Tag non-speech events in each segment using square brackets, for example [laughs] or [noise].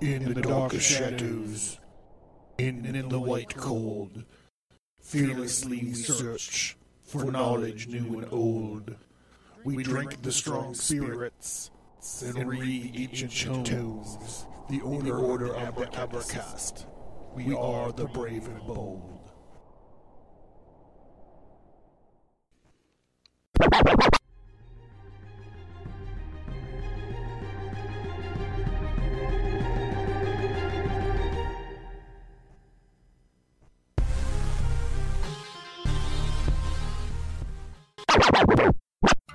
in the dark shadows, in and in the white cold. Fearlessly we search for knowledge new and old. We drink the strong spirits and read ancient tomes. The order, order of the Abercast. We are the brave and bold.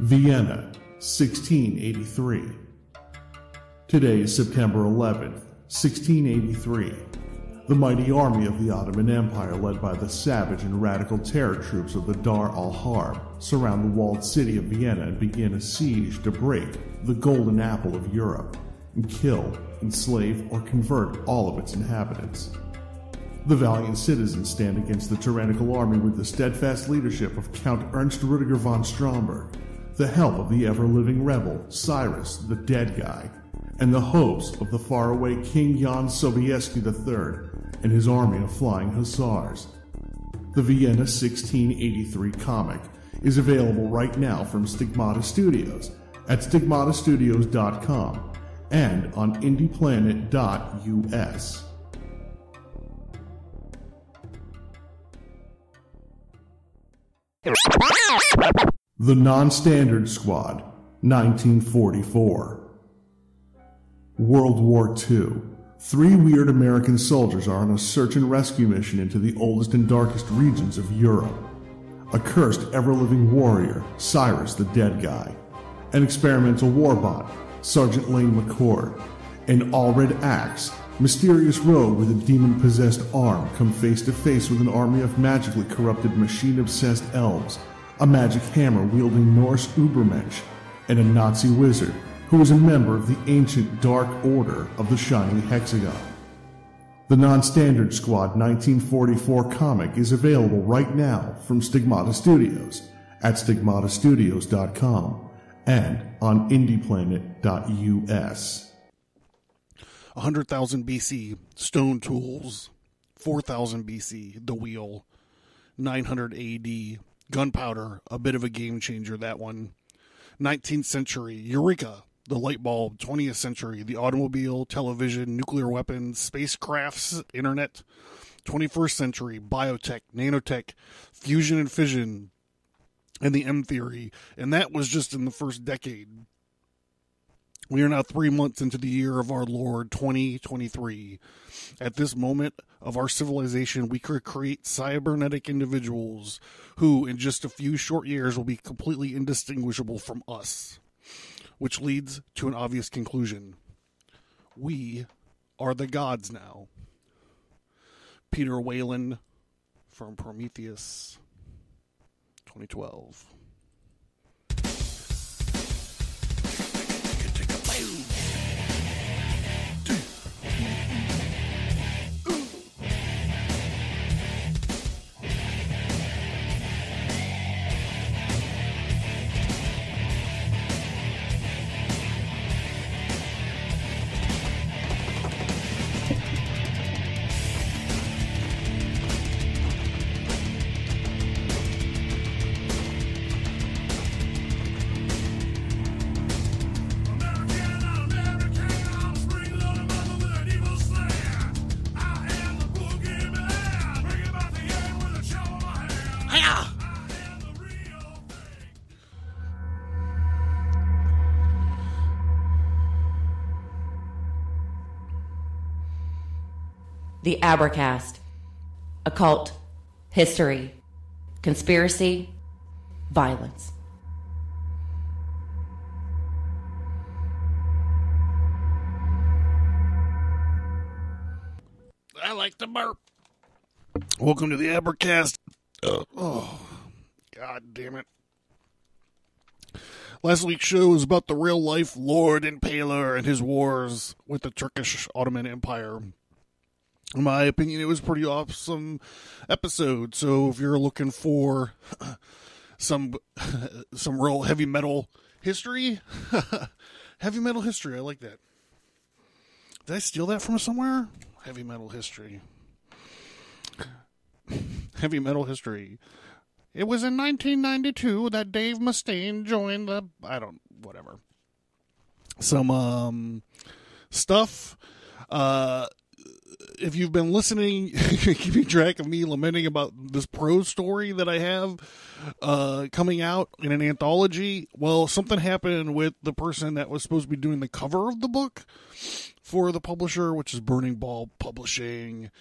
Vienna, 1683. Today is September 11th, 1683. The mighty army of the Ottoman Empire, led by the savage and radical terror troops of the Dar al Harb, surround the walled city of Vienna and begin a siege to break the golden apple of Europe and kill, enslave, or convert all of its inhabitants. The valiant citizens stand against the tyrannical army with the steadfast leadership of Count Ernst Rudiger von Starhemberg, the help of the ever living rebel Cyrus the Dead Guy, and the hopes of the faraway King Jan Sobieski III and his army of flying hussars. The Vienna 1683 comic is available right now from Stigmata Studios at stigmatastudios.com and on indieplanet.us. The Non Standard Squad, 1944. World War II. Three weird American soldiers are on a search and rescue mission into the oldest and darkest regions of Europe. A cursed, ever living warrior, Cyrus the Dead Guy. An experimental warbot, Sergeant Lane McCord. An all red axe, mysterious rogue with a demon possessed arm come face to face with an army of magically corrupted machine obsessed elves, a magic hammer wielding Norse Ubermensch, and a Nazi wizard who is a member of the ancient Dark Order of the Shining Hexagon. The Non Standard Squad 1944 comic is available right now from Stigmata Studios at stigmatastudios.com and on indieplanet.us. 100,000 BC, stone tools. 4,000 BC, the wheel. 900 AD, gunpowder, a bit of a game changer, that one. 19th century, Eureka, the light bulb. 20th century, the automobile, television, nuclear weapons, spacecrafts, internet. 21st century, biotech, nanotech, fusion and fission, and the M theory. And that was just in the first decade. We are now three months into the year of our Lord 2023. At this moment of our civilization, we could create cybernetic individuals who, in just a few short years, will be completely indistinguishable from us. Which leads to an obvious conclusion we are the gods now. Peter Weyland from Prometheus 2012. Boom! The Abercast. Occult. History. Conspiracy. Violence. I like to burp. Welcome to the Abercast. Uh, oh, god damn it. Last week's show was about the real life Lord Impaler and his wars with the Turkish Ottoman Empire. In my opinion, it was pretty awesome episode. So if you're looking for [clears throat] some [clears throat] some real heavy metal history, [laughs] heavy metal history, I like that. Did I steal that from somewhere? Heavy metal history. [clears throat] Heavy metal history. It was in 1992 that Dave Mustaine joined the. I don't. Whatever. Some um stuff. Uh, if you've been listening, [laughs] keeping track of me lamenting about this prose story that I have uh, coming out in an anthology, well, something happened with the person that was supposed to be doing the cover of the book for the publisher, which is Burning Ball Publishing.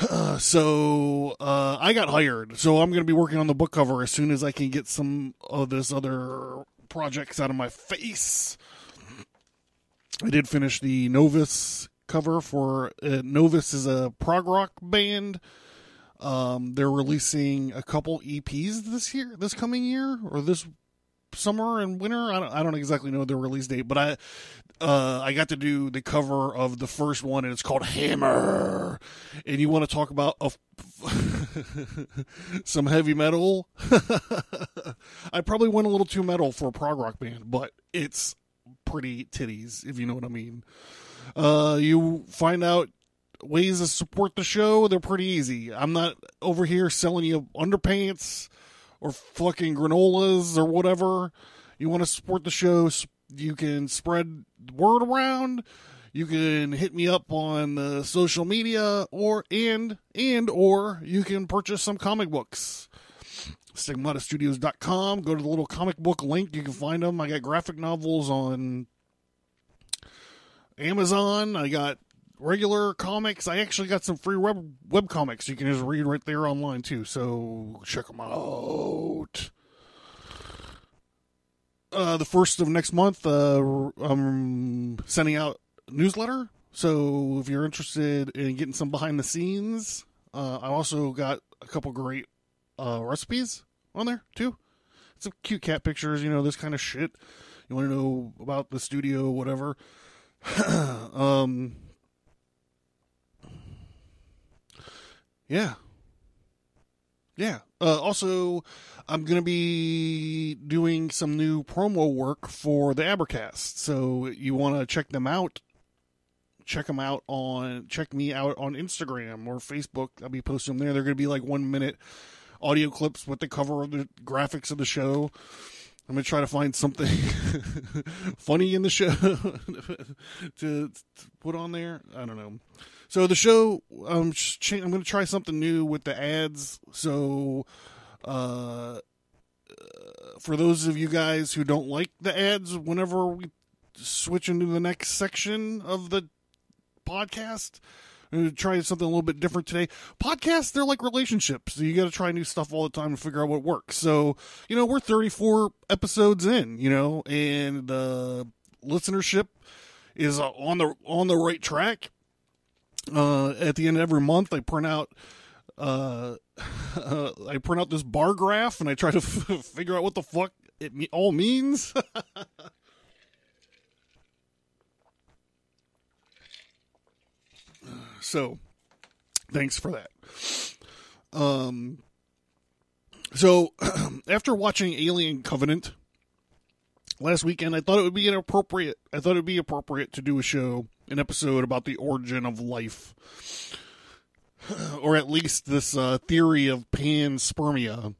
[sighs] So uh, I got hired. So I'm going to be working on the book cover as soon as I can get some of this other projects out of my face. I did finish the Novus cover for uh, Novus is a prog rock band. Um, they're releasing a couple EPs this year, this coming year, or this summer and winter. I don't, I don't exactly know their release date, but I, uh, I got to do the cover of the first one, and it's called Hammer. And you want to talk about [laughs] some heavy metal? [laughs] I probably went a little too metal for a prog rock band, but it's pretty titties, if you know what I mean. Uh, you find out ways to support the show. They're pretty easy. I'm not over here selling you underpants or fucking granolas or whatever. You want to support the show, you can spread word around. You can hit me up on the social media or and and or you can purchase some comic books. Stigmatastudios.com. Go to the little comic book link. You can find them. I got graphic novels on Amazon. I got regular comics. I actually got some free web web comics you can just read right there online too. So check them out. Uh, the first of next month, uh, I'm sending out newsletter. So if you're interested in getting some behind the scenes, uh, I also got a couple great uh, recipes on there too. Some cute cat pictures, you know, this kind of shit. You want to know about the studio, whatever. [clears throat] um, yeah, yeah. Uh, also, I'm going to be doing some new promo work for the Abercast. So you want to check them out. Check them out on, check me out on Instagram or Facebook. I'll be posting them there. They're going to be like one minute audio clips with the cover of the graphics of the show. I'm to try to find something [laughs] funny in the show [laughs] to, to, put on there. I don't know. So the show, um, I'm to try something new with the ads. So, uh, for those of you guys who don't like the ads, whenever we switch into the next section of the podcast, try something a little bit different today. Podcasts, they're like relationships. You got to try new stuff all the time to figure out what works. So, you know, we're 34 episodes in, you know, and the uh, listenership is on the on the right track uh, at the end of every month, I print out uh, uh, [laughs] I print out this bar graph and I try to f- [laughs] figure out what the fuck it me- all means. [laughs] so, thanks for that. Um, so [clears throat] after watching Alien Covenant last weekend, I thought it would be inappropriate. I thought it would be appropriate to do a show an episode about the origin of life, or at least this uh, theory of panspermia.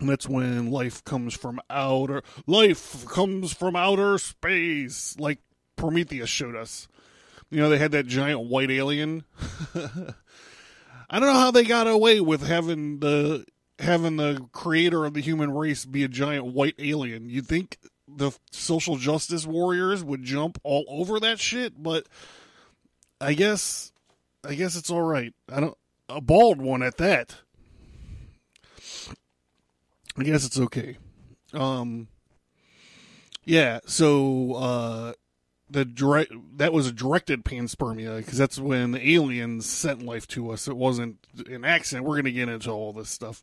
And that's when life comes from outer life comes from outer space, like Prometheus showed us. You know, they had that giant white alien. [laughs] I don't know how they got away with having the having the creator of the human race be a giant white alien. You'd think the social justice warriors would jump all over that shit, but I guess I guess it's all right. I don't a bald one at that. I guess it's okay. Um yeah, so uh the direct that was a directed panspermia because that's when the aliens sent life to us. It wasn't an accident. We're going to get into all this stuff.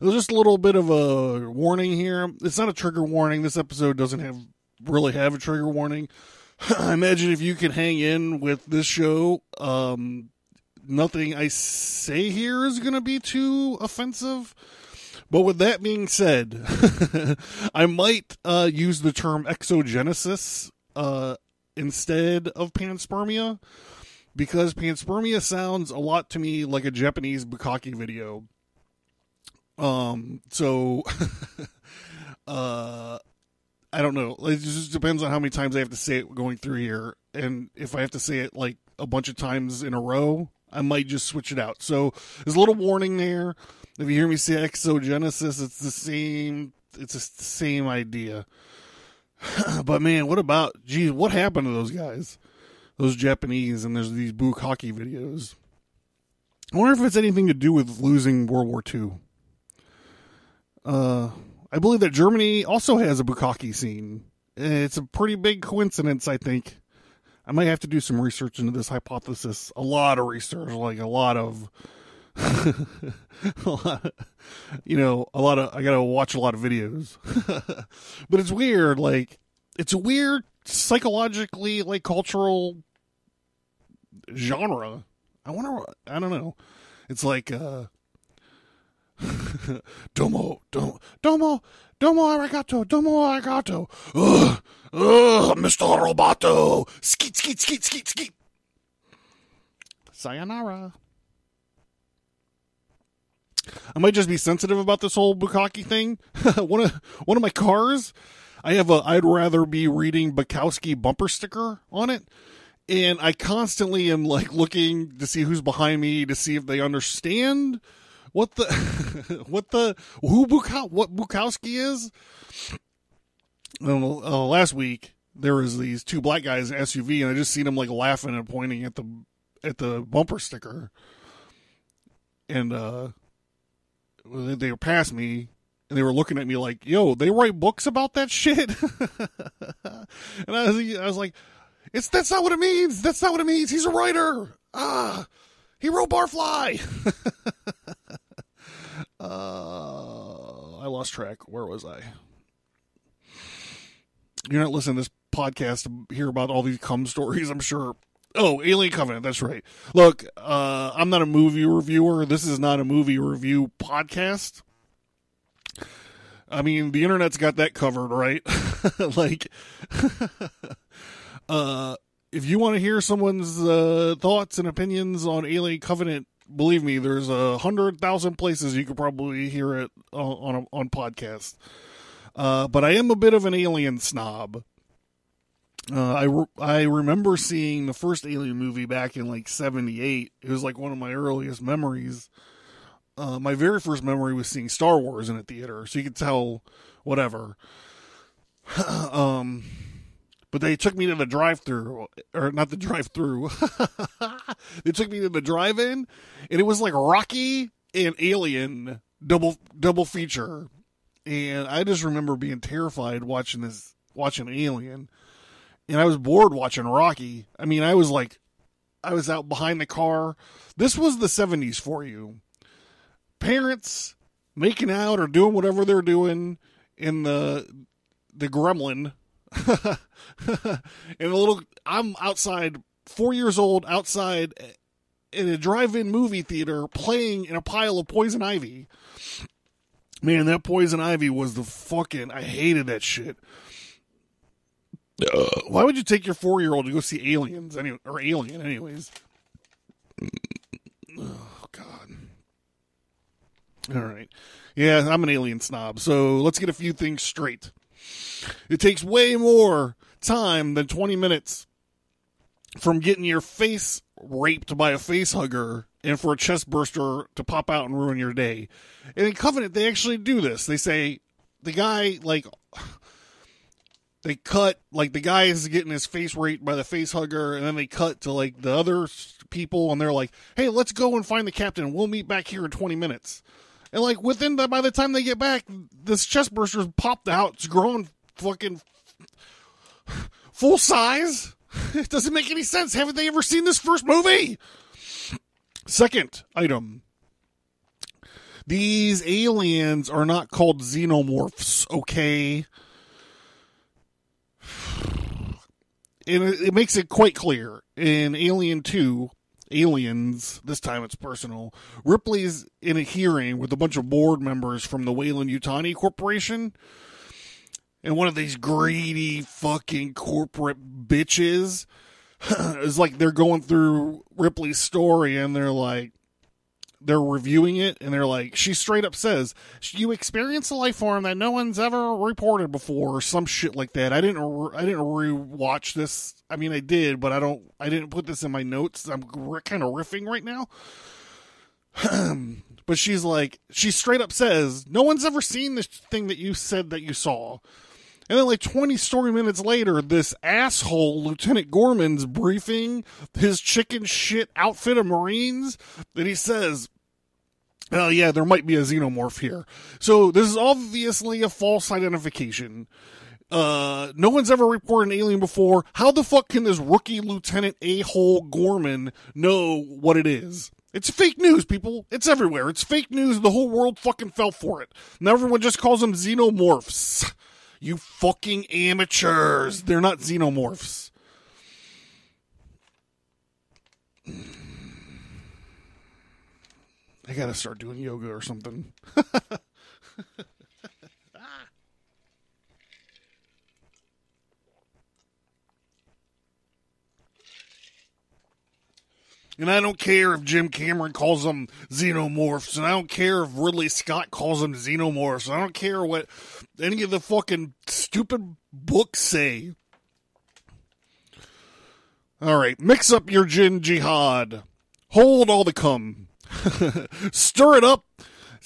There's just a little bit of a warning here. It's not a trigger warning. This episode doesn't have really have a trigger warning. I [clears throat] imagine if you can hang in with this show, um, nothing I say here is going to be too offensive. But with that being said, [laughs] I might uh, use the term exogenesis uh, instead of panspermia because panspermia sounds a lot to me like a Japanese bukkake video. Um, so, [laughs] uh, I don't know. It just depends on how many times I have to say it going through here. And if I have to say it like a bunch of times in a row, I might just switch it out. So there's a little warning there. If you hear me say exogenesis, it's the same. It's the same idea. [laughs] but man, what about? Geez, what happened to those guys? Those Japanese and there's these bukkake videos. I wonder if it's anything to do with losing World War II. Uh, I believe that Germany also has a bukkake scene. It's a pretty big coincidence, I think. I might have to do some research into this hypothesis. A lot of research, like a lot of, [laughs] of you know, a lot of. I gotta watch a lot of videos, [laughs] but it's weird. Like it's a weird psychologically, like cultural genre. I wonder. I don't know. It's like uh [laughs] domo, domo, domo, domo arigato, domo arigato. Ugh, ugh, Mr. Roboto. Skeet, skeet, skeet, skeet, skeet. Sayonara. I might just be sensitive about this whole bukkake thing. [laughs] one of one of my cars, I have a I'd rather be reading Bukowski bumper sticker on it and I constantly am like looking to see who's behind me to see if they understand what the [laughs] what the who Bukow, what Bukowski is. uh, last week there was these two black guys in SUV, and I just seen them like laughing and pointing at the at the bumper sticker, and uh, they were past me. And they were looking at me like, "Yo, they write books about that shit." [laughs] and I was, I was like, it's that's not what it means. That's not what it means. He's a writer. Ah, he wrote Barfly. [laughs] uh, I lost track. Where was I? You're not listening to this podcast to hear about all these cum stories. I'm sure. Oh, Alien Covenant. That's right. Look, uh, I'm not a movie reviewer. This is not a movie review podcast. I mean, the internet's got that covered, right? [laughs] like, [laughs] uh, if you want to hear someone's uh, thoughts and opinions on Alien Covenant, believe me, there's a hundred thousand places you could probably hear it on on, on podcast. Uh, but I am a bit of an Alien snob. Uh, I re- I remember seeing the first Alien movie back in like '78. It was like one of my earliest memories. Uh, my very first memory was seeing Star Wars in a theater, so you could tell whatever. [sighs] um, but they took me to the drive-through, or not the drive-through. [laughs] they took me to the drive-in, and it was like Rocky and Alien double double feature, and I just remember being terrified watching this watching Alien, and I was bored watching Rocky. I mean, I was like, I was out behind the car. This was the '70s for you. Parents making out or doing whatever they're doing in the the Gremlin [laughs] and a little, I'm outside, four years old, outside eh, in a drive-in movie theater, playing in a pile of poison ivy. Man, that poison ivy was the fucking. I hated that shit. Uh, why would you take your four-year-old to go see aliens anyway, or Alien, anyways? Oh God. All right. Yeah, I'm an alien snob. So let's get a few things straight. It takes way more time than 20 minutes from getting your face raped by a face hugger and for a chest burster to pop out and ruin your day. And in Covenant, they actually do this. They say the guy, like, they cut, like, the guy is getting his face raped by the face hugger, and then they cut to, like, the other people, and they're like, hey, let's go and find the captain. We'll meet back here in 20 minutes. And, like, within that, by the time they get back, this chest burster's popped out. It's grown fucking [sighs] full size. [laughs] It doesn't make any sense. Haven't they ever seen this first movie? Second item. These aliens are not called xenomorphs, okay? And it, it makes it quite clear. In Alien 2, Aliens, this time it's personal, Ripley's in a hearing with a bunch of board members from the Weyland Yutani Corporation and one of these greedy fucking corporate bitches [laughs] is like they're going through Ripley's story and they're like they're reviewing it and they're like she straight up says you experience a life form that no one's ever reported before or some shit like that. I didn't re- i didn't rewatch this. I mean i did but i don't i didn't put this in my notes. I'm kind of riffing right now. [clears throat] But she's like she straight up says no one's ever seen this thing that you said that you saw. And then, like 20 story minutes later, this asshole, Lieutenant Gorman's briefing his chicken shit outfit of Marines. And he says, Oh, yeah, there might be a xenomorph here. So, this is obviously a false identification. Uh, no one's ever reported an alien before. How the fuck can this rookie Lieutenant A-hole Gorman know what it is? It's fake news, people. It's everywhere. It's fake news. The whole world fucking fell for it. Now everyone just calls them xenomorphs. You fucking amateurs. They're not xenomorphs. I gotta start doing yoga or something. [laughs] And I don't care if Jim Cameron calls them xenomorphs, and I don't care if Ridley Scott calls them xenomorphs. I don't care what any of the fucking stupid books say. All right, mix up your gin jihad. Hold all the cum. [laughs] Stir it up.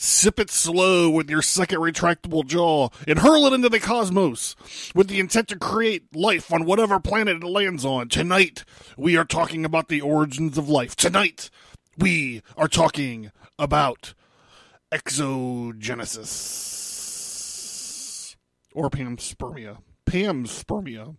Sip it slow with your second retractable jaw and hurl it into the cosmos with the intent to create life on whatever planet it lands on. Tonight, we are talking about the origins of life. Tonight, we are talking about exogenesis or panspermia. Panspermia.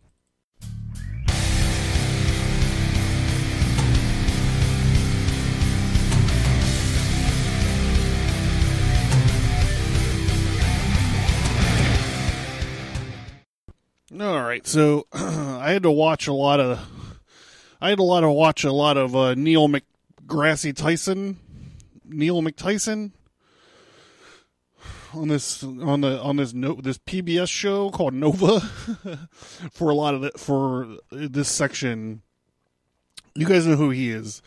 All right, so [clears throat] I had to watch a lot of, I had a lot of watch a lot of uh, Neil McGrassy Tyson, Neil McTyson on this on the on this no, this PBS show called Nova [laughs] for a lot of the, for this section. You guys know who he is.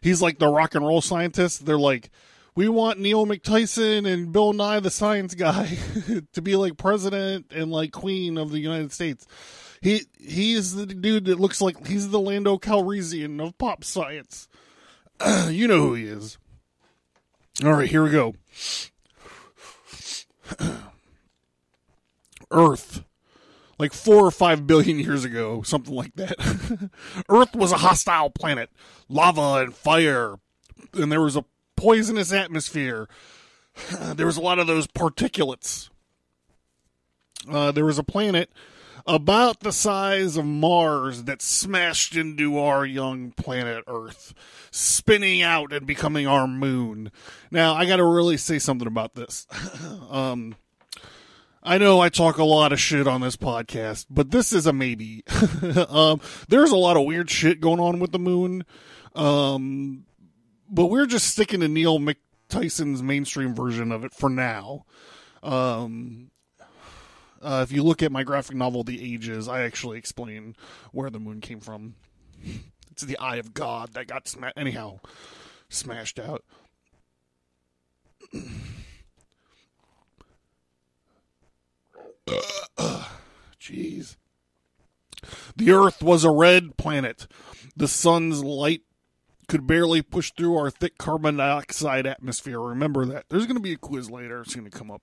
He's like the rock and roll scientist. They're like, we want Neil McTyson and Bill Nye the Science Guy [laughs] to be like president and like queen of the United States. He he's the dude that looks like he's the Lando Calrissian of pop science. [clears throat] you know who he is. All right, here we go. [clears throat] Earth, like four or five billion years ago, something like that. [laughs] Earth was a hostile planet, lava and fire, and there was a poisonous atmosphere. [sighs] there was a lot of those particulates. Uh, there was a planet about the size of Mars that smashed into our young planet Earth, spinning out and becoming our moon. Now, I got to really say something about this. [laughs] um, I know I talk a lot of shit on this podcast, but this is a maybe. [laughs] um, there's a lot of weird shit going on with the moon. Um, but we're just sticking to Neil McTyson's mainstream version of it for now. Um, uh, if you look at my graphic novel, The Ages, I actually explain where the moon came from. [laughs] It's the eye of God that got sma- anyhow smashed out. [clears throat] Jeez. The Earth was a red planet. The sun's light could barely push through our thick carbon dioxide atmosphere. Remember that. There's going to be a quiz later. It's going to come up.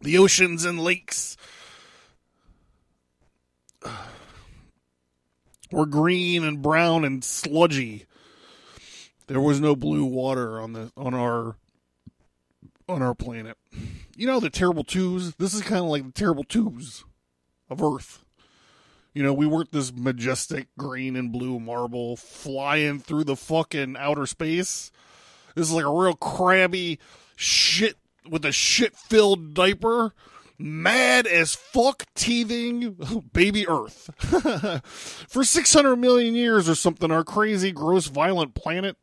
The oceans and lakes [sighs] were green and brown and sludgy. There was no blue water on the on our on our planet. You know the terrible twos. This is kind of like the terrible twos of Earth. You know, we weren't this majestic green and blue marble flying through the fucking outer space. This is like a real crabby shit with a shit filled diaper. Mad as fuck teething [laughs] baby Earth. [laughs] For 600 million years or something, our crazy, gross, violent planet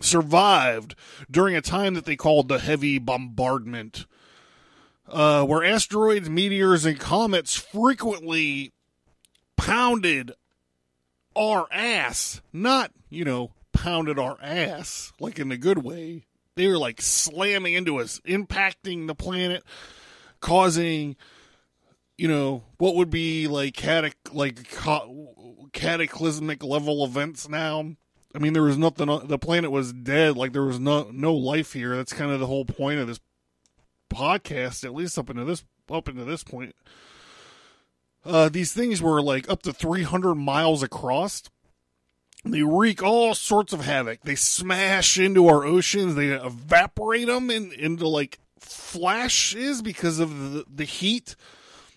survived during a time that they called the heavy bombardment. uh, where asteroids, meteors, and comets frequently pounded our ass. Not, you know, pounded our ass, like in a good way. They were like slamming into us, impacting the planet, causing, you know, what would be like catac- like cataclysmic level events now. I mean, there was nothing. On the planet was dead. Like there was no no life here. That's kind of the whole point of this podcast, at least up into this up into this point. Uh, these things were like up to 300 miles across. They wreak all sorts of havoc. They smash into our oceans. They evaporate them in, into like flashes because of the, the heat.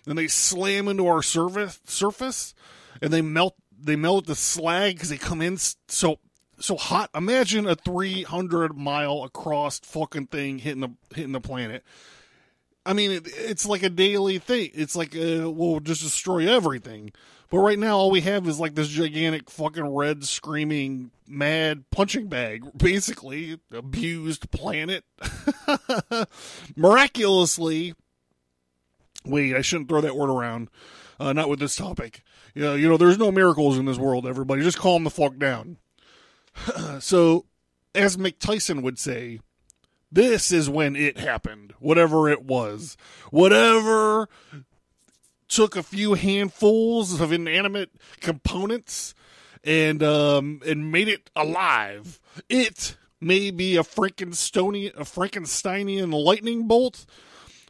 And they slam into our surface, surface and they melt they melt the slag because they come in so so hot. Imagine a 300 mile across fucking thing hitting the hitting the planet. I mean, it, it's like a daily thing. It's like uh, we'll just destroy everything. But right now, all we have is like this gigantic fucking red screaming mad punching bag, basically abused planet. [laughs] Miraculously, wait, I shouldn't throw that word around. Uh, not with this topic. You know, you know, there's no miracles in this world. Everybody, just calm the fuck down. [clears throat] so, as Mike Tyson would say, this is when it happened, whatever it was. Whatever took a few handfuls of inanimate components and um, and made it alive. It may be a Frankensteinian, a Frankensteinian lightning bolt.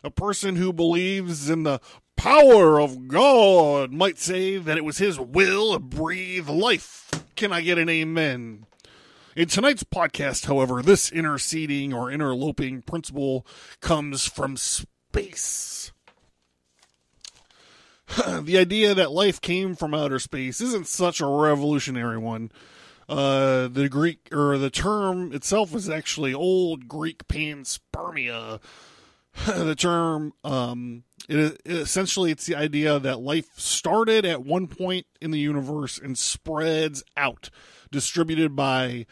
A person who believes in the power of God might say that it was his will to breathe life. Can I get an amen? In tonight's podcast, however, this interceding or interloping principle comes from space. [sighs] the idea that life came from outer space isn't such a revolutionary one. Uh, the Greek or the term itself is actually old Greek panspermia. [laughs] the term um, it, it, essentially it's the idea that life started at one point in the universe and spreads out distributed by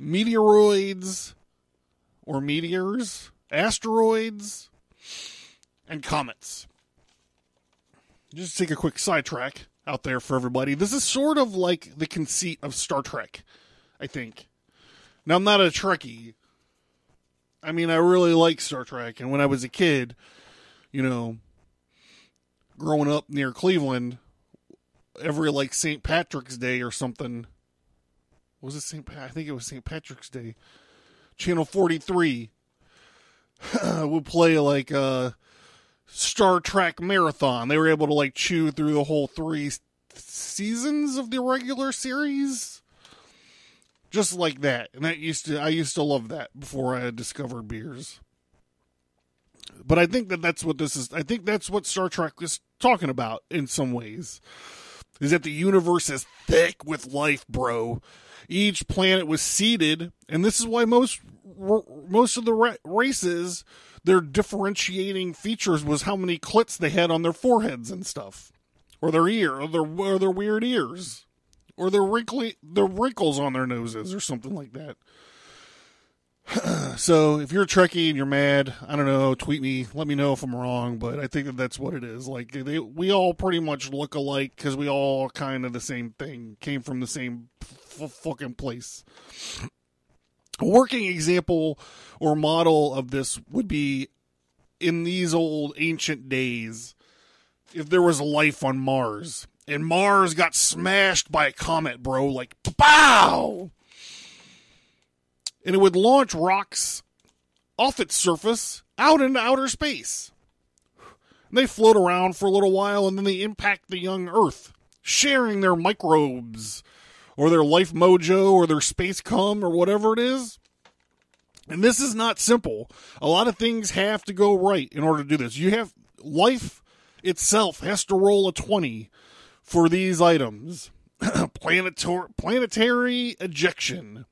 meteoroids or meteors, asteroids, and comets. Just take a quick sidetrack out there for everybody. This is sort of like the conceit of Star Trek, I think. Now, I'm not a Trekkie. I mean, I really like Star Trek, and when I was a kid, you know, growing up near Cleveland, every like St. Patrick's Day or something, was it St. I think it was St. Patrick's Day. Channel 43 [clears throat] would play like a uh, Star Trek marathon. They were able to like chew through the whole three seasons of the regular series. Just like that. And that used to I used to love that before I discovered beers. But I think that that's what this is. I think that's what Star Trek is talking about in some ways. Is that the universe is thick with life, bro each planet was seeded, and this is why most most of the races their differentiating features was how many clits they had on their foreheads and stuff, or their ear, or their or their weird ears, or their wrinkly their wrinkles on their noses, or something like that. [clears throat] so if you're a Trekkie and you're mad, I don't know, tweet me, let me know if I'm wrong, but I think that that's what it is. Like they, we all pretty much look alike because we all kind of the same thing, came from the same f- fucking place. A working example or model of this would be in these old ancient days, if there was life on Mars and Mars got smashed by a comet, bro, like pow and it would launch rocks off its surface out into outer space. And they float around for a little while and then they impact the young Earth, sharing their microbes or their life mojo or their space cum or whatever it is. And this is not simple. A lot of things have to go right in order to do this. You have life itself has to roll a 20 for these items. [clears throat] planetary planetary ejection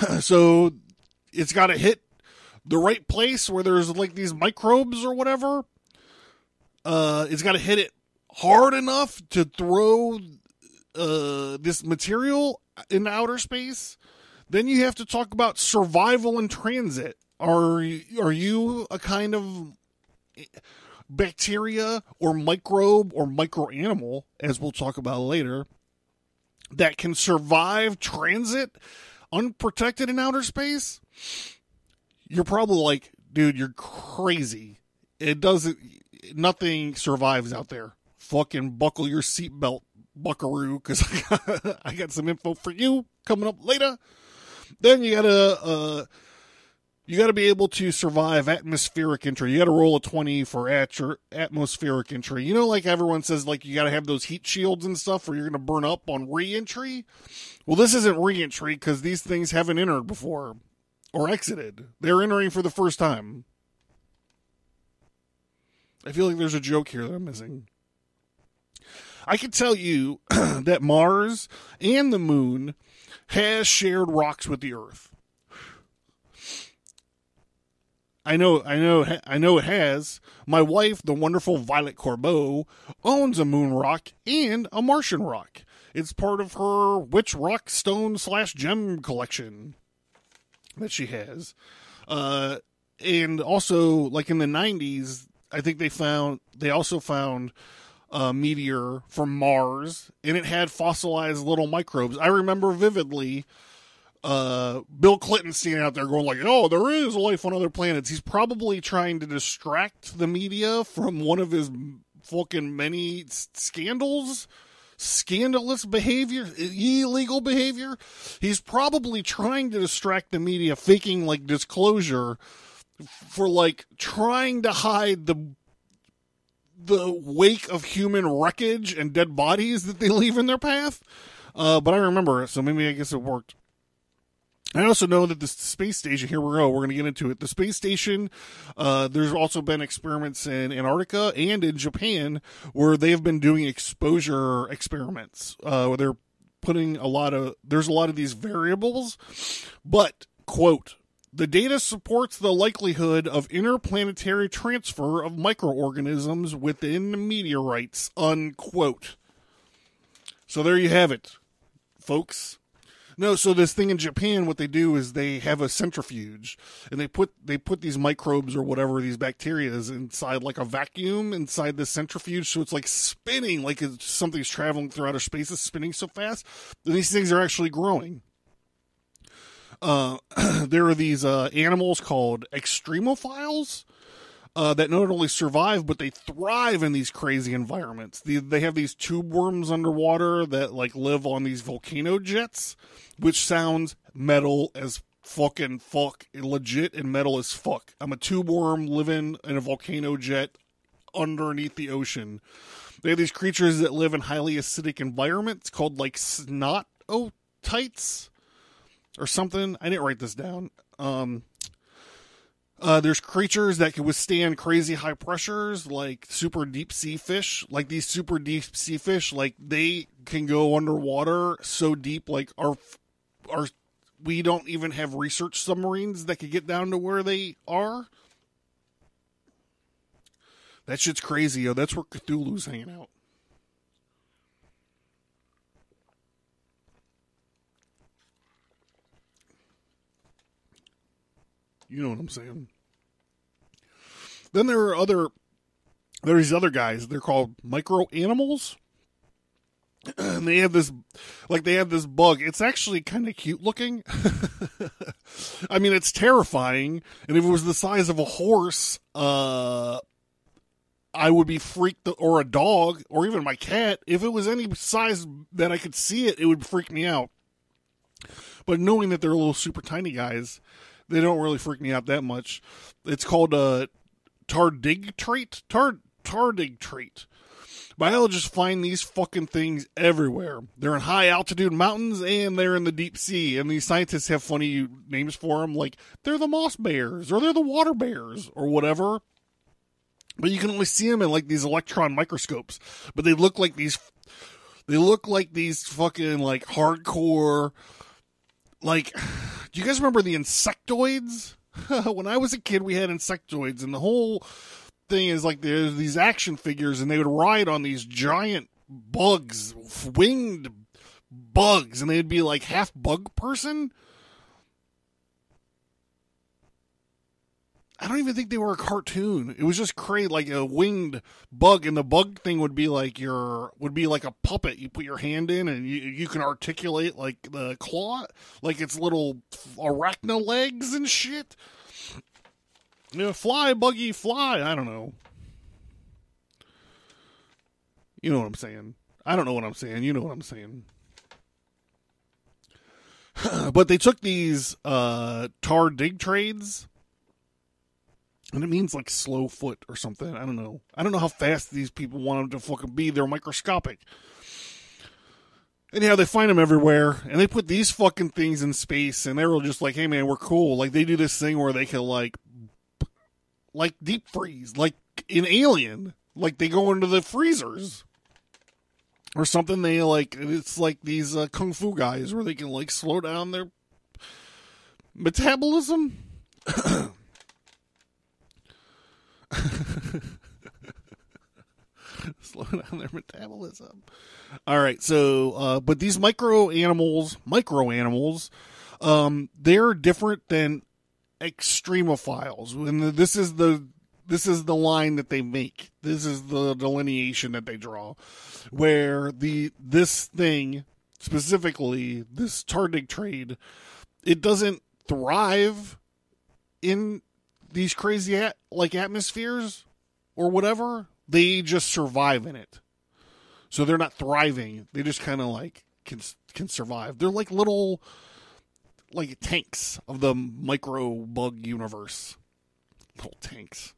[clears throat] so it's got to hit the right place where there's like these microbes or whatever. Uh, it's got to hit it hard enough to throw uh, this material in outer space. Then you have to talk about survival in transit. Are are you a kind of bacteria or microbe or microanimal, as we'll talk about later, that can survive transit unprotected in outer space, you're probably like, dude, you're crazy. It doesn't, nothing survives out there. Fucking buckle your seatbelt, buckaroo, because [laughs] I got some info for you coming up later. Then you gotta, uh, you got to be able to survive atmospheric entry. You got to roll a 20 for at- atmospheric entry. You know, like everyone says, like you got to have those heat shields and stuff or you're going to burn up on re entry. Well, this isn't re entry because these things haven't entered before or exited. They're entering for the first time. I feel like there's a joke here that I'm missing. I can tell you [clears throat] that Mars and the moon has shared rocks with the Earth. I know, I know, I know it has. My wife, the wonderful Violet Corbeau, owns a moon rock and a Martian rock. It's part of her witch rock stone slash gem collection that she has. Uh, and also, like in the 90s, I think they found, they also found a meteor from Mars and it had fossilized little microbes. I remember vividly uh, Bill Clinton standing out there going like, "Oh, there is life on other planets." He's probably trying to distract the media from one of his fucking many scandals, scandalous behavior, illegal behavior. He's probably trying to distract the media, faking like disclosure for like trying to hide the the wake of human wreckage and dead bodies that they leave in their path. Uh, but I remember it, so maybe I guess it worked. I also know that the space station, here we go, we're going to get into it. The space station, uh, there's also been experiments in Antarctica and in Japan where they've been doing exposure experiments, uh, where they're putting a lot of, there's a lot of these variables, but, quote, the data supports the likelihood of interplanetary transfer of microorganisms within meteorites, unquote. So there you have it, folks. No, so this thing in Japan, what they do is they have a centrifuge, and they put they put these microbes or whatever these bacteria is inside like a vacuum inside the centrifuge, so it's like spinning, like something's traveling through outer space, is spinning so fast. And these things are actually growing. Uh, [clears throat] there are these uh, animals called extremophiles uh, that not only survive but they thrive in these crazy environments. The, they have these tube worms underwater that like live on these volcano jets, which sounds metal as fucking fuck, legit and metal as fuck. I'm a tube worm living in a volcano jet underneath the ocean. They have these creatures that live in highly acidic environments called like snototites or something. I didn't write this down. Um, uh, there's creatures that can withstand crazy high pressures, like super deep sea fish. Like these super deep sea fish, like they can go underwater so deep, like our our we don't even have research submarines that could get down to where they are. That shit's crazy, yo. That's where Cthulhu's hanging out. You know what I'm saying. Then there are other there's these other guys. They're called micro animals. [clears throat] And they have this like they have this bug. It's actually kind of cute looking. [laughs] I mean, it's terrifying. And if it was the size of a horse, uh I would be freaked or a dog or even my cat. If it was any size that I could see it, it would freak me out. But knowing that they're little super tiny guys, they don't really freak me out that much. It's called uh, a tardigrade. Tar tardigrade. Biologists find these fucking things everywhere. They're in high altitude mountains and they're in the deep sea. And these scientists have funny names for them, like they're the moss bears or they're the water bears or whatever. But you can only see them in like these electron microscopes. But they look like these. They look like these fucking like hardcore like do you guys remember the insectoids? [laughs] When i was a kid we had insectoids and the whole thing is like there's these action figures and they would ride on these giant bugs winged bugs and they'd be like half bug person I don't even think they were a cartoon. It was just create like a winged bug, and the bug thing would be like your would be like a puppet. You put your hand in, and you you can articulate like the claw, like its little arachno legs and shit. You know, fly, buggy, fly. I don't know. You know what I'm saying. I don't know what I'm saying. You know what I'm saying. [sighs] but they took these uh, tardigrades and it means like slow foot or something. I don't know. I don't know how fast these people want them to fucking be. They're microscopic. Anyhow, they find them everywhere, and they put these fucking things in space, and they're all just like, "Hey, man, we're cool." Like they do this thing where they can like, like deep freeze, like in Alien, like they go into the freezers or something. They like it's like these uh, kung fu guys where they can like slow down their metabolism. [coughs] [laughs] slow down their metabolism. All right, so uh, but these micro animals, micro animals, um, they're different than extremophiles, and this is the this is the line that they make. This is the delineation that they draw, where the this thing specifically this Tardigrade, it doesn't thrive in these crazy at, like atmospheres or whatever. They just survive in it. So they're not thriving. They just kind of like can can survive. They're like little like tanks of the micro bug universe. Little tanks.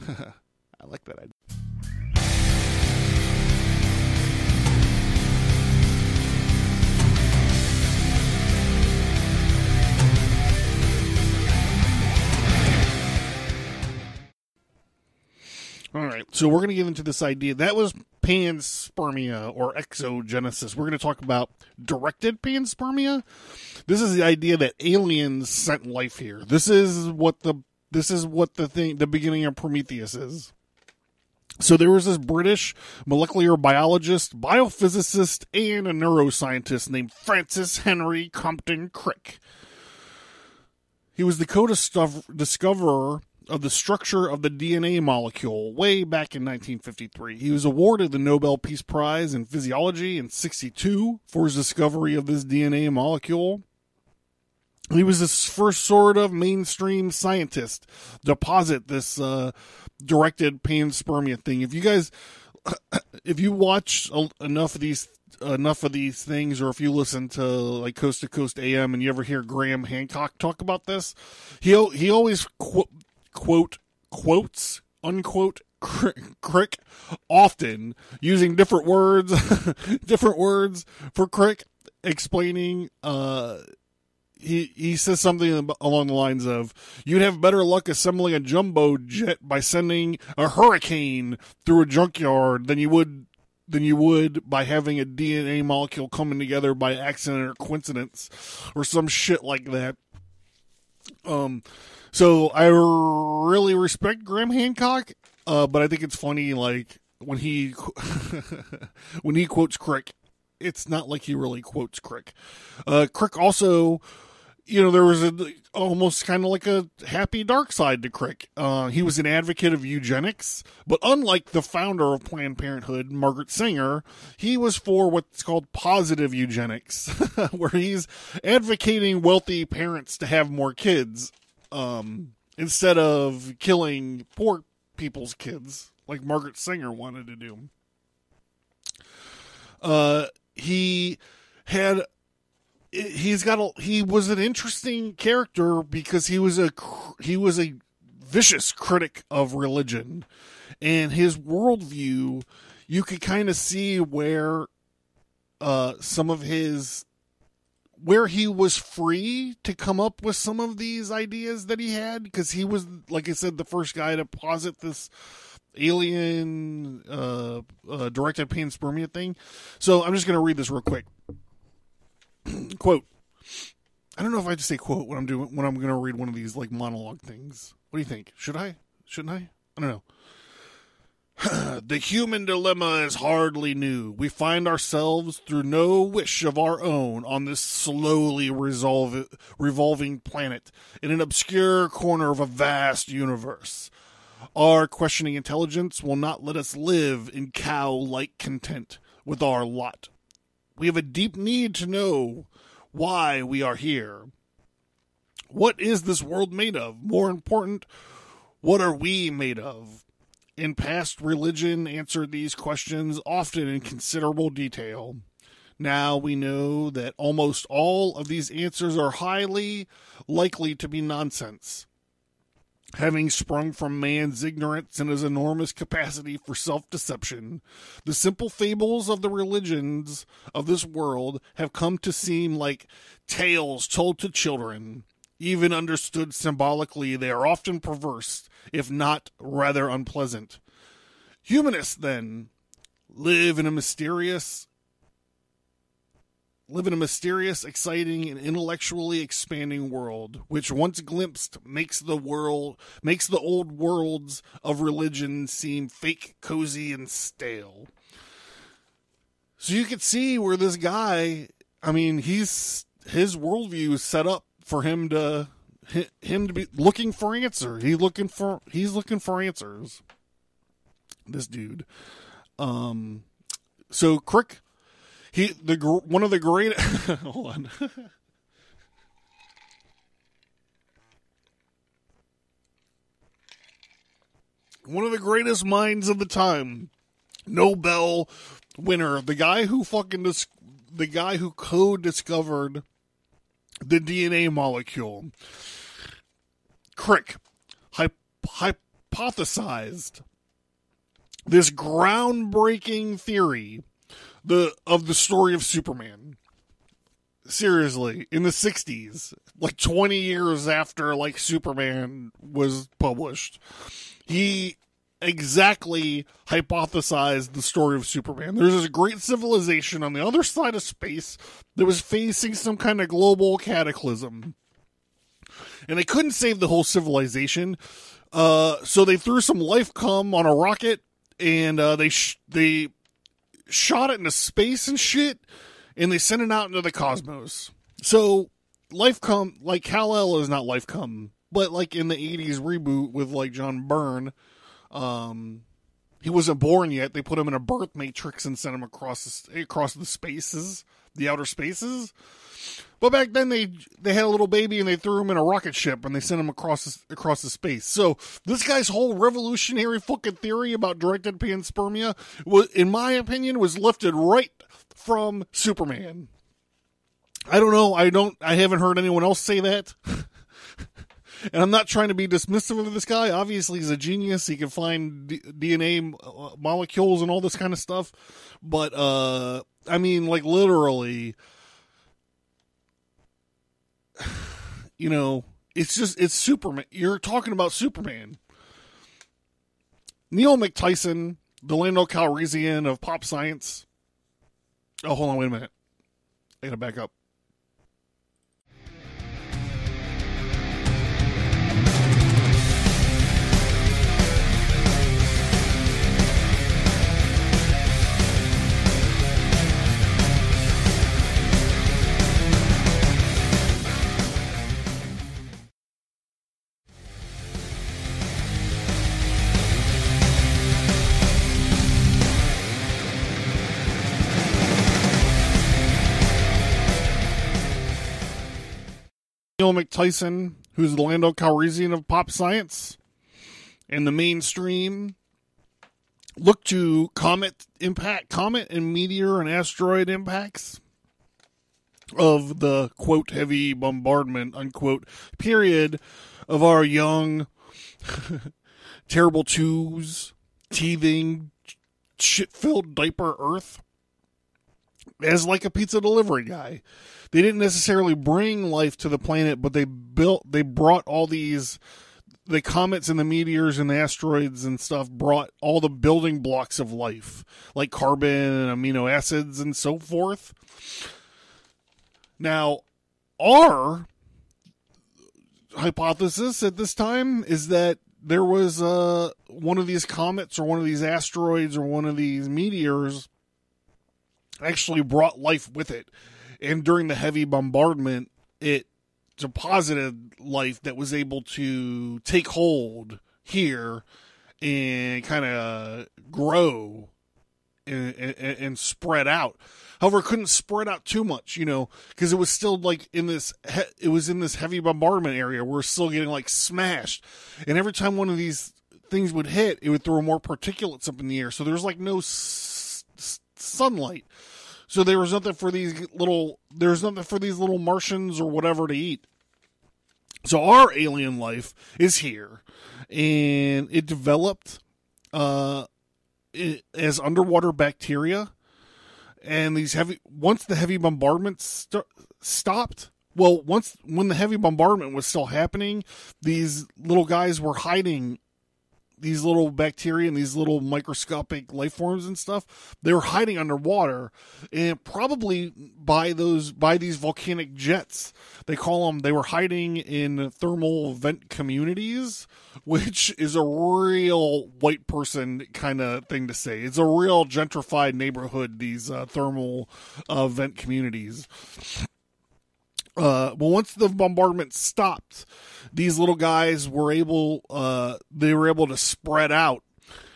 [laughs] I like that idea. All right, so we're going to get into this idea. That was panspermia or exogenesis. We're going to talk about directed panspermia. This is the idea that aliens sent life here. This is what the this is what the thing the beginning of Prometheus is. So there was this British molecular biologist, biophysicist, and a neuroscientist named Francis Henry Compton Crick. He was the co-discoverer of the structure of the DNA molecule way back in 1953. He was awarded the Nobel Peace Prize in Physiology in 62 for his discovery of this DNA molecule. He was the first sort of mainstream scientist to posit this uh, directed panspermia thing. If you guys, [coughs] if you watch enough of these enough of these things, or if you listen to like Coast to Coast AM and you ever hear Graham Hancock talk about this, he he always quote quotes unquote crick often using different words [laughs] different words for crick explaining uh he he says something along the lines of you'd have better luck assembling a jumbo jet by sending a hurricane through a junkyard than you would than you would by having a DNA molecule coming together by accident or coincidence or some shit like that. Um so I really respect Graham Hancock, uh, but I think it's funny like when he [laughs] when he quotes Crick, it's not like he really quotes Crick. Uh, Crick also, you know, there was a almost kind of like a happy dark side to Crick. Uh, he was an advocate of eugenics, but unlike the founder of Planned Parenthood, Margaret Singer, he was for what's called positive eugenics, [laughs] where he's advocating wealthy parents to have more kids um, instead of killing poor people's kids like Margaret Singer wanted to do. Uh, he had he's got a he was an interesting character because he was a he was a vicious critic of religion and his worldview you could kind of see where uh some of his where he was free to come up with some of these ideas that he had because he was like i said the first guy to posit this alien uh, uh directed panspermia thing. So i'm just going to read this real quick. [clears throat] Quote. I don't know if i just say quote when i'm doing when i'm going to read one of these like monologue things. What do you think? Should i? Shouldn't i? I don't know [sighs] the human dilemma is hardly new. We find ourselves through no wish of our own on this slowly resolve, revolving planet in an obscure corner of a vast universe. Our questioning intelligence will not let us live in cow like content with our lot. We have a deep need to know why we are here. What is this world made of? More important, what are we made of? In past, religion answered these questions often in considerable detail. Now we know that almost all of these answers are highly likely to be nonsense. Having sprung from man's ignorance and his enormous capacity for self deception, the simple fables of the religions of this world have come to seem like tales told to children. Even understood symbolically, they are often perverse, if not rather unpleasant. Humanists, then, live in a mysterious live in a mysterious, exciting, and intellectually expanding world, which once glimpsed makes the world makes the old worlds of religion seem fake, cozy, and stale. So you could see where this guy, I mean, he's his worldview is set up for him to him to be looking for answer. He's looking for he's looking for answers. This dude. Um so Crick he the one of the great [laughs] hold on. one of the greatest minds of the time, Nobel winner, the guy who fucking dis- the guy who co-discovered the DNA molecule. Crick hypothesized this groundbreaking theory the of the story of Superman. Seriously, in the 60s, like 20 years after like Superman was published, he exactly hypothesized the story of Superman. There's this great civilization on the other side of space that was facing some kind of global cataclysm. And they couldn't save the whole civilization. Uh, so they threw some life cum on a rocket and uh, they sh- they shot it into space and shit, and they sent it out into the cosmos. So life come like Kal El is not life come, but like in the '80s reboot with like John Byrne, um, he wasn't born yet. They put him in a birth matrix and sent him across the, across the spaces, the outer spaces. But back then they they had a little baby and they threw him in a rocket ship and they sent him across the, across the space. So this guy's whole revolutionary fucking theory about directed panspermia was, in my opinion, was lifted right from Superman. I don't know. I don't. I haven't heard anyone else say that. [laughs] and I'm not trying to be dismissive of this guy. Obviously, he's a genius. He can find D- DNA uh, molecules and all this kind of stuff. But uh, I mean, like literally [sighs] you know, it's just it's Superman. You're talking about Superman. Neil McTyson, the Lando Calrissian of pop science. Oh, hold on, wait a minute. I gotta back up. Neil McTyson, who's the Lando Calrissian of pop science and the mainstream, look to comet impact, comet and meteor and asteroid impacts of the quote heavy bombardment unquote period of our young, [laughs] terrible twos, teething, shit filled diaper Earth as like a pizza delivery guy they didn't necessarily bring life to the planet, but they built they brought all these the comets and the meteors and the asteroids and stuff brought all the building blocks of life, like carbon and amino acids and so forth. Now, our hypothesis at this time is that there was uh, one of these comets or one of these asteroids or one of these meteors actually brought life with it. And during the heavy bombardment, it deposited life that was able to take hold here and kind of grow and, and, and, spread out. However, it couldn't spread out too much, you know, because it was still like in this, it was in this heavy bombardment area. We're still getting like smashed, and every time one of these things would hit, it would throw more particulates up in the air. So there was like no s- s- sunlight. So there was nothing for these little, there's nothing for these little Martians or whatever to eat. So our alien life is here, and it developed uh, as underwater bacteria. And these heavy once the heavy bombardment st- stopped. Well, once when the heavy bombardment was still happening, these little guys were hiding these little bacteria and these little microscopic life forms and stuff they were hiding underwater and probably by those by these volcanic jets they call them they were hiding in thermal vent communities which is a real white person kind of thing to say. It's a real gentrified neighborhood these uh, thermal uh, vent communities uh, well, once the bombardment stopped, these little guys were able, uh, they were able to spread out,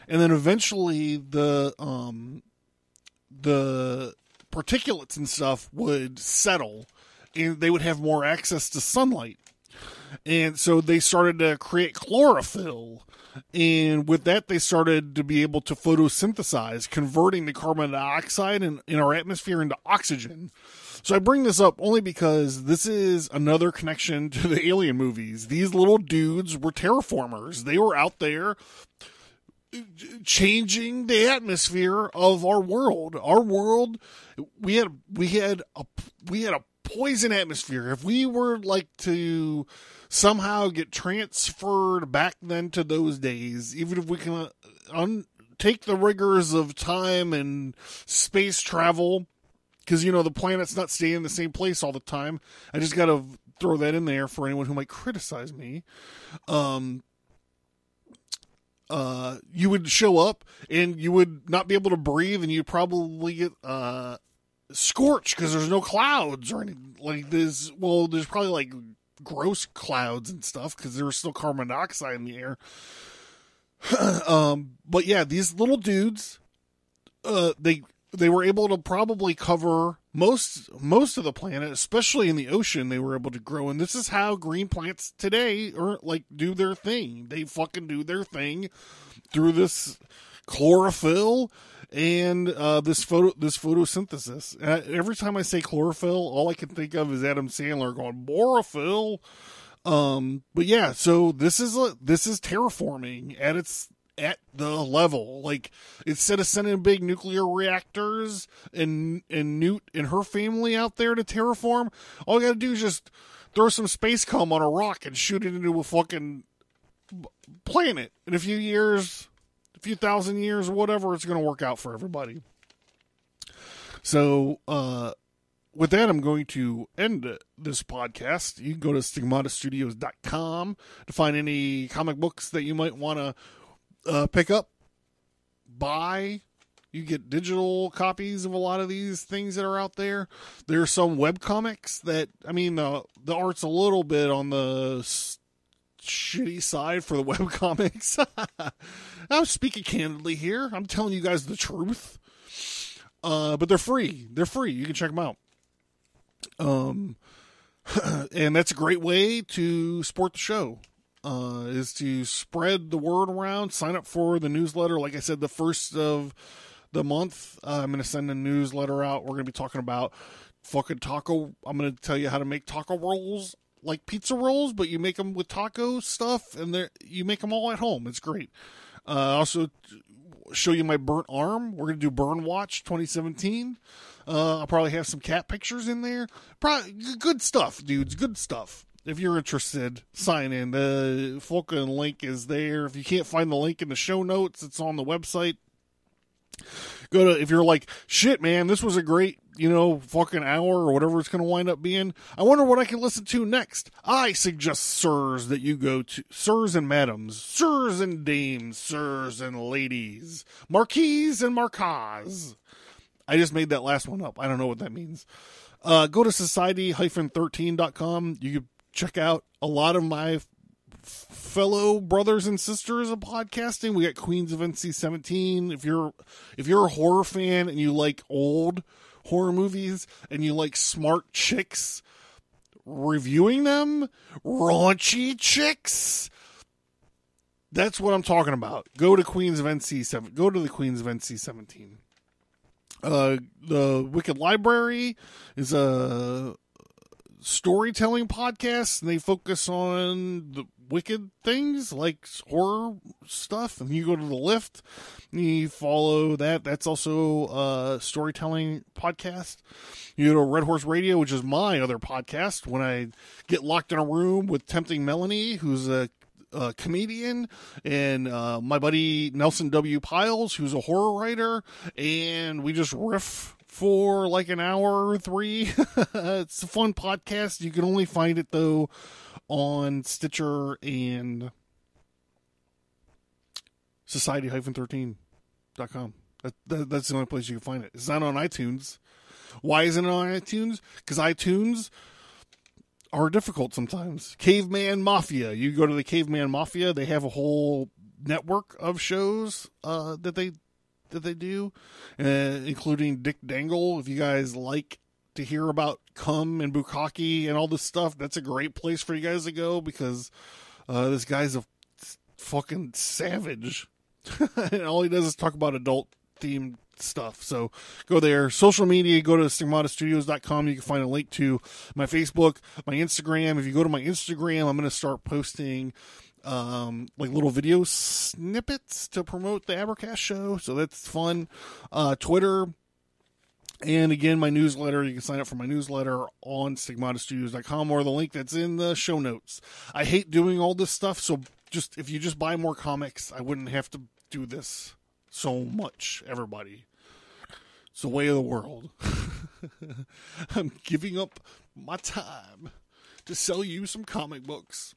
and then eventually the um, the particulates and stuff would settle, and they would have more access to sunlight, and so they started to create chlorophyll. And with that, they started to be able to photosynthesize, converting the carbon dioxide in, in our atmosphere into oxygen. So I bring this up only because this is another connection to the alien movies. These little dudes were terraformers. They were out there changing the atmosphere of our world. Our world we had we had a we had a poison atmosphere. If we were like to somehow get transferred back then to those days, even if we can uh, un- take the rigors of time and space travel because you know the planet's not staying in the same place all the time. I just got to throw that in there for anyone who might criticize me. Um, uh, you would show up and you would not be able to breathe, and you'd probably get uh, scorched because there's no clouds or anything like this. Well, there's probably like gross clouds and stuff because there's still carbon dioxide in the air. [clears throat] um, but yeah, these little dudes, uh, they they were able to probably cover most most of the planet, especially in the ocean. They were able to grow, and this is how green plants today or like do their thing. They fucking do their thing through this chlorophyll and uh, this photo this photosynthesis. Uh, every time I say chlorophyll, all I can think of is Adam Sandler going borophyll. Um, but yeah, so this is a this is terraforming at its at the level. Like instead of sending big nuclear reactors and and Newt and her family out there to terraform, all you gotta do is just throw some space cum on a rock and shoot it into a fucking planet. In a few years, a few thousand years, whatever, it's gonna work out for everybody. So, uh, with that, I'm going to end this podcast. You can go to stigmatastudios.com to find any comic books that you might want to uh, pick up, buy. You get digital copies of a lot of these things that are out there. There are some web comics that I mean the the art's a little bit on the shitty side for the [laughs] web comics. [laughs] I'm speaking candidly here. I'm telling you guys the truth. Uh, but they're free. They're free. You can check them out. Um, [clears throat] and that's a great way to support the show uh, is to spread the word around. Sign up for the newsletter. Like I said, the first of the month, uh, I'm going to send a newsletter out. We're going to be talking about fucking taco. I'm going to tell you how to make taco rolls like pizza rolls, but you make them with taco stuff, and you make them all at home. It's great. Uh, also, show you my burnt arm. We're gonna do Burn Watch 2017. Uh, I'll probably have some cat pictures in there. Probably good stuff, dudes. Good stuff if you're interested, sign in. The fucking link is there. If you can't find the link in the show notes, it's on the website. Go to if you're like shit, man. This was a great you know fucking hour or whatever it's going to wind up being. I wonder what I can listen to next. I suggest sirs that you go to sirs and madams, sirs and dames, sirs and ladies, marquis and marcas. I just made that last one up. I don't know what that means. Uh, go to society-13.com. You can check out a lot of my fellow brothers and sisters of podcasting. We got Queens of NC seventeen. If you're if you're a horror fan and you like old horror movies and you like smart chicks reviewing them, raunchy chicks. That's what I'm talking about. Go to Queens of NC seven. Go to the Queens of NC seventeen. Uh, the Wicked Library is a storytelling podcast, and they focus on the wicked things like horror stuff. And you go to the lift, you follow that. That's also a storytelling podcast. You go to Red Horse Radio, which is my other podcast. When I get locked in a room with Tempting Melanie, who's a comedian and uh, my buddy Nelson W. Pyles, who's a horror writer, and we just riff for like an hour or three. [laughs] it's a fun podcast. You can only find it though on Stitcher and society-13.com. That, that, that's the only place you can find it. It's not on iTunes. Why isn't it on iTunes? Because iTunes are difficult sometimes. Caveman Mafia. You go to the Caveman Mafia, they have a whole network of shows uh, that they that they do, uh, including Dick Dangle. If you guys like to hear about cum and bukkake and all this stuff, that's a great place for you guys to go because uh, this guy's a fucking savage, [laughs] and all he does is talk about adult themed stuff. So go there. Social media, go to stigmatastudios.com. You can find a link to my Facebook, my Instagram. If you go to my Instagram, I'm going to start posting um, like little video snippets to promote the Abercast show. So that's fun. Uh, Twitter. And again, my newsletter, you can sign up for my newsletter on stigmatastudios.com or the link that's in the show notes. I hate doing all this stuff. So just, if you just buy more comics, I wouldn't have to do this so much, everybody. It's the way of the world. [laughs] I'm giving up my time to sell you some comic books.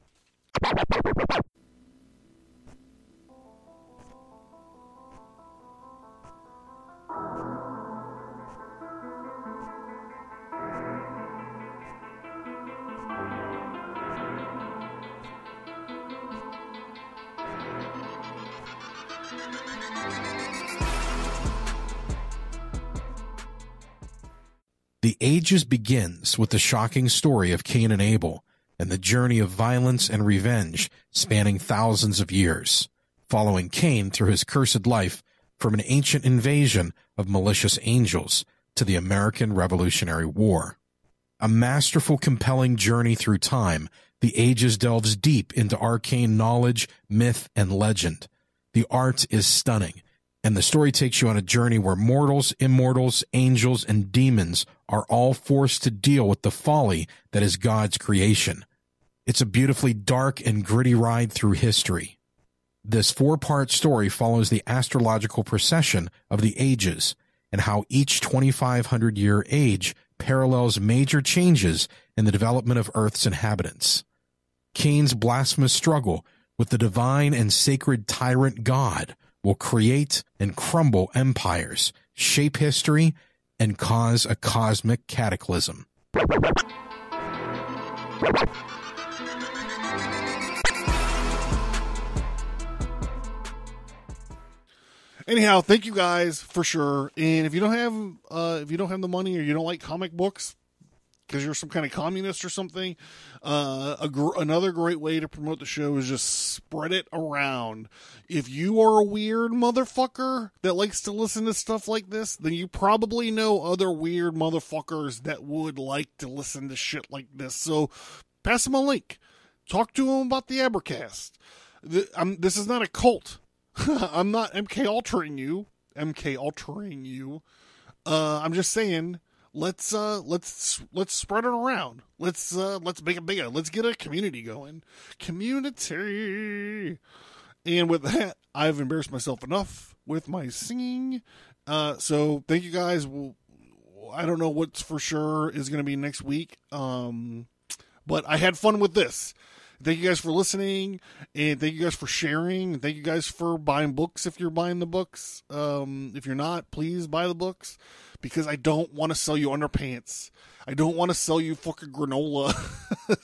The Ages begins with the shocking story of Cain and Abel and the journey of violence and revenge spanning thousands of years, following Cain through his cursed life from an ancient invasion of malicious angels to the American Revolutionary War. A masterful, compelling journey through time, The Ages delves deep into arcane knowledge, myth, and legend. The art is stunning, and the story takes you on a journey where mortals, immortals, angels, and demons are all forced to deal with the folly that is God's creation. It's a beautifully dark and gritty ride through history. This four part story follows the astrological procession of the ages and how each 2500 year age parallels major changes in the development of Earth's inhabitants. Cain's blasphemous struggle with the divine and sacred tyrant God will create and crumble empires, shape history, and cause a cosmic cataclysm. Anyhow, thank you guys for sure. And if you don't have uh, if you don't have the money or you don't like comic books because you're some kind of communist or something, uh, gr- another great way to promote the show is just spread it around. If you are a weird motherfucker that likes to listen to stuff like this, then you probably know other weird motherfuckers that would like to listen to shit like this. So pass them a link. Talk to them about the Abercast. The, this is not a cult. [laughs] I'm not MK altering you. MK altering you. Uh, I'm just saying, let's uh, let's let's spread it around. Let's uh, let's make it bigger. Let's get a community going. Community. And with that, I've embarrassed myself enough. with my singing. Uh, so thank you guys. I don't know what's for sure is going to be next week. Um, but I had fun with this. Thank you guys for listening, and thank you guys for sharing, thank you guys for buying books if you're buying the books. Um, if you're not, please buy the books because I don't want to sell you underpants. I don't want to sell you fucking granola.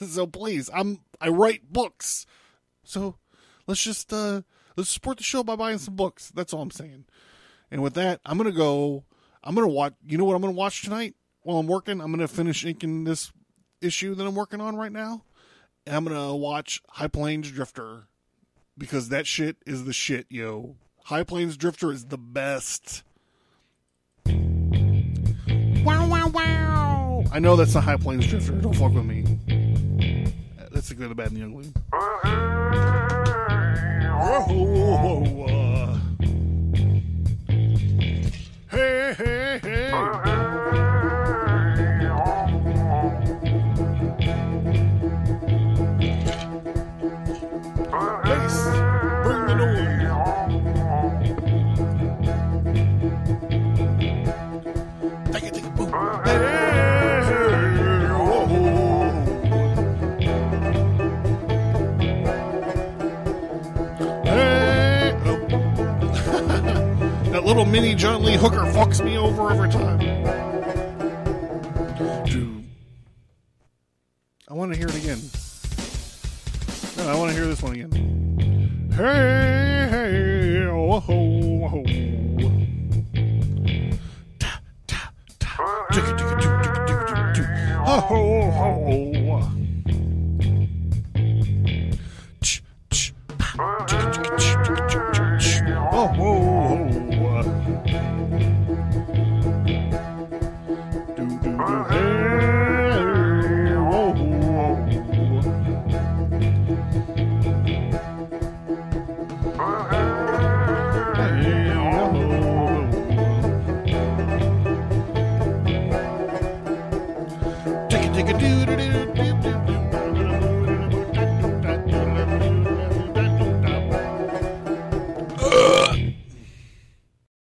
[laughs] so please, I'm I write books. So let's just uh let's support the show by buying some books. That's all I'm saying. And with that, I'm gonna go. I'm gonna watch. You know what I'm gonna watch tonight while I'm working? I'm gonna finish inking this issue that I'm working on right now. And I'm gonna watch High Plains Drifter because that shit is the shit, yo. High Plains Drifter is the best. I know that's not High Plains Drifter. Don't fuck with me. That's the good, the bad, and the ugly. Hey, hey, hey. Mini John Lee Hooker fucks me over every time. I want to hear it again. No, I want to hear this one again. Hey,